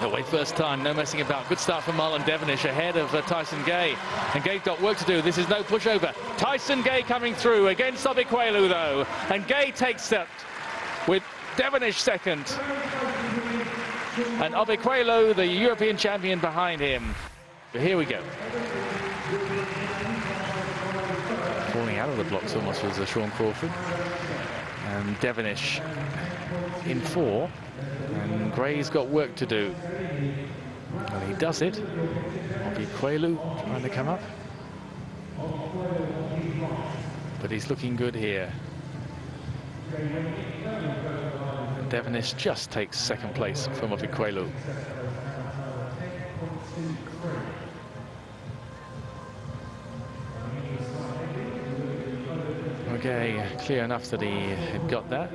Away first time, no messing about. Good start from Marlon Devonish ahead of uh, Tyson Gay. And Gay's got work to do. This is no pushover. Tyson Gay coming through against Obikwelu, though. And Gay takes that with Devonish second. And Obikwelu, the European champion, behind him. But here we go. Falling out of the blocks almost was uh, Shawn Crawford. And Devonish in four. Gay's got work to do. And he does it. Obikwelu trying to come up. But he's looking good here. And just takes second place from Obikwelu. Okay, clear enough that he had got that.